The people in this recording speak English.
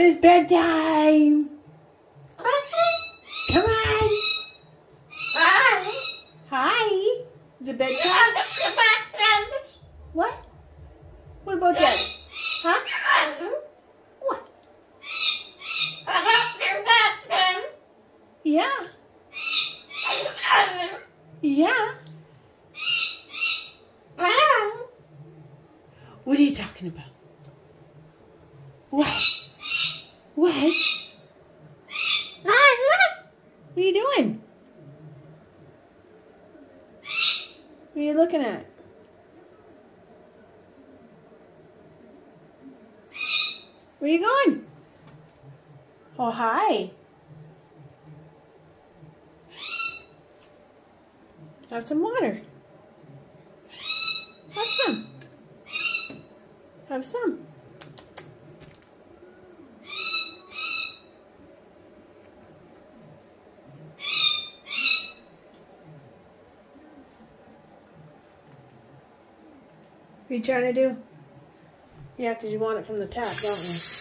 It's bedtime. Come on. Hi. Is it bedtime? What? What about that? Huh? What? Yeah. Yeah. What are you talking about? What? What? What are you doing? What are you looking at? Where are you going? Oh, hi. Have some water. Have some. Have some. What are you trying to do? Yeah, because you want it from the tap, don't you?